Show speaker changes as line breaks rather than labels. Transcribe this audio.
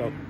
go.